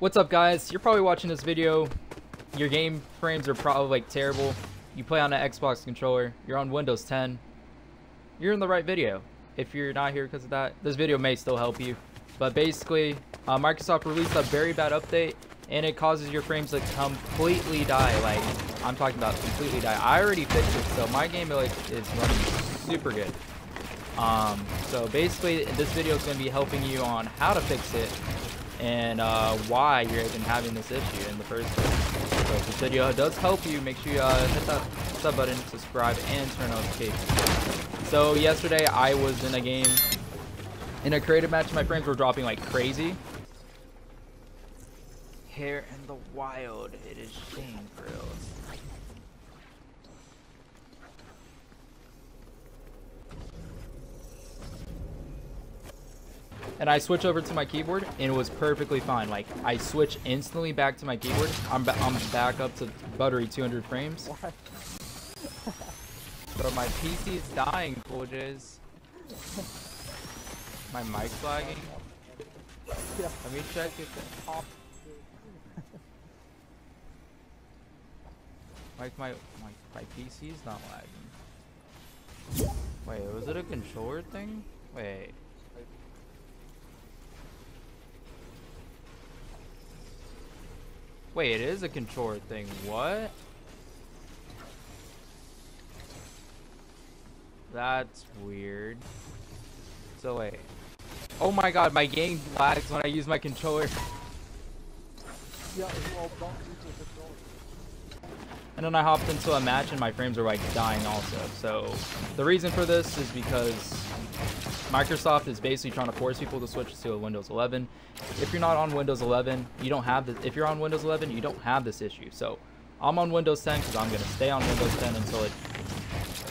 What's up guys? You're probably watching this video. Your game frames are probably like terrible. You play on an Xbox controller. You're on Windows 10. You're in the right video. If you're not here because of that, this video may still help you. But basically, uh, Microsoft released a very bad update and it causes your frames to completely die. Like, I'm talking about completely die. I already fixed it, so my game like, is running super good. Um, so basically, this video is going to be helping you on how to fix it and uh, why you're even having this issue in the first place. So if this video does help you, make sure you uh, hit that sub button, subscribe, and turn on notifications. So yesterday I was in a game, in a creative match, my frames were dropping like crazy. Here in the wild, it is Shane Grills. And I switch over to my keyboard and it was perfectly fine. Like I switch instantly back to my keyboard. I'm, ba I'm back up to buttery 200 frames. but my PC is dying, Folges. My mic's lagging. Yeah. Let me check if pops. Like my my my PC's not lagging. Wait, was it a controller thing? Wait. Wait, it is a controller thing. What? That's weird. So wait. Oh my god, my game lags when I use my controller. And then I hopped into a match and my frames are like dying also. So the reason for this is because Microsoft is basically trying to force people to switch to Windows 11. If you're not on Windows 11, you don't have this. If you're on Windows 11, you don't have this issue. So I'm on Windows 10 because I'm going to stay on Windows 10 until it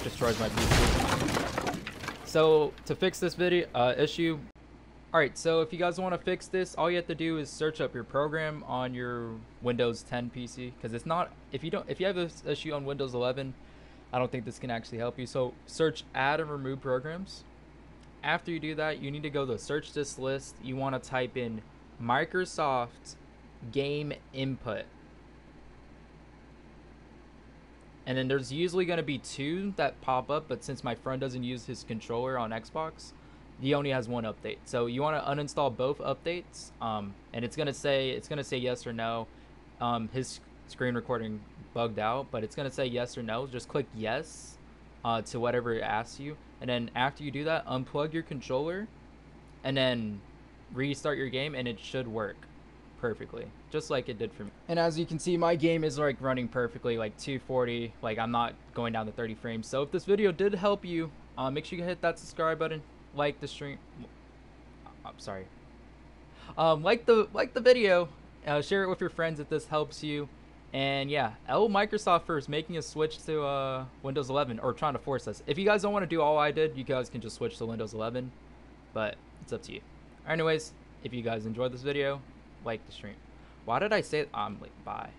destroys my PC. So to fix this video uh, issue, Alright, so if you guys want to fix this, all you have to do is search up your program on your Windows 10 PC because it's not if you don't if you have this issue on Windows 11, I don't think this can actually help you. So search add and remove programs after you do that, you need to go to search this list. You want to type in Microsoft Game Input. And then there's usually going to be two that pop up, but since my friend doesn't use his controller on Xbox, he only has one update. So you want to uninstall both updates, um, and it's going to say it's going to say yes or no. Um, his screen recording bugged out, but it's going to say yes or no. Just click yes uh, to whatever it asks you. And then after you do that, unplug your controller and then restart your game and it should work perfectly just like it did for me. And as you can see my game is like running perfectly like 240 like i'm not going down to 30 frames. So if this video did help you uh, make sure you hit that subscribe button like the stream i'm sorry um like the like the video uh, share it with your friends if this helps you and yeah, L Microsoft for making a switch to uh, Windows 11 or trying to force us. If you guys don't want to do all I did, you guys can just switch to Windows 11, but it's up to you. Anyways, if you guys enjoyed this video, like the stream. Why did I say? I'm um, like, bye.